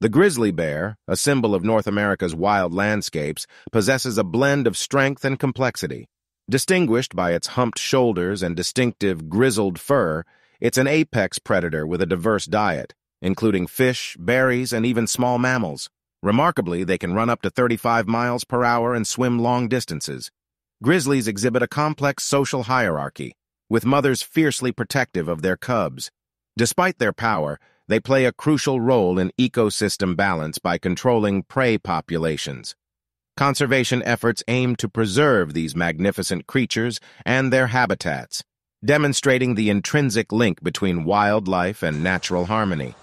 The grizzly bear, a symbol of North America's wild landscapes, possesses a blend of strength and complexity. Distinguished by its humped shoulders and distinctive grizzled fur, it's an apex predator with a diverse diet, including fish, berries, and even small mammals. Remarkably, they can run up to 35 miles per hour and swim long distances. Grizzlies exhibit a complex social hierarchy, with mothers fiercely protective of their cubs. Despite their power, they play a crucial role in ecosystem balance by controlling prey populations. Conservation efforts aim to preserve these magnificent creatures and their habitats, demonstrating the intrinsic link between wildlife and natural harmony.